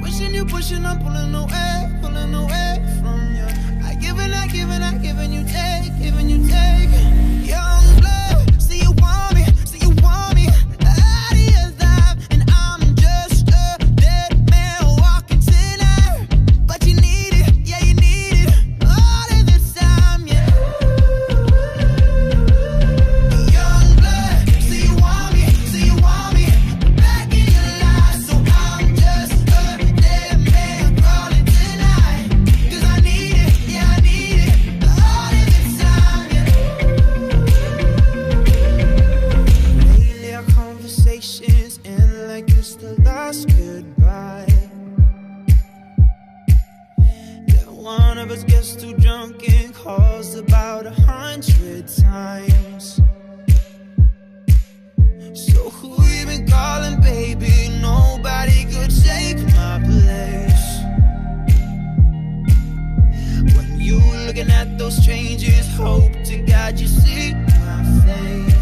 Pushing, you pushing, I'm pulling away, pulling away from you. I give and I give and I give of gets too drunk and calls about a hundred times. So who you been calling, baby? Nobody could take my place. When you looking at those strangers, hope to God you see my face.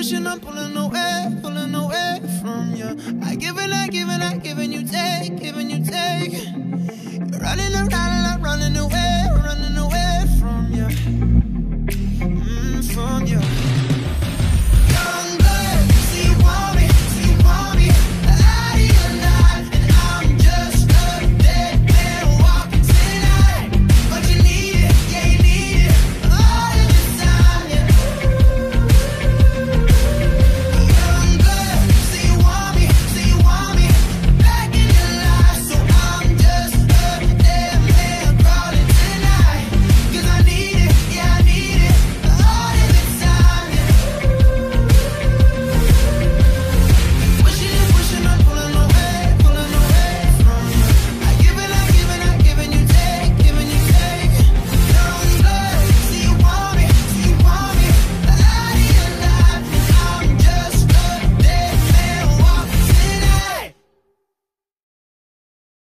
Pushing, I'm pulling away, pulling away from you. I give and I give and I give and you take, give you take. You're running around.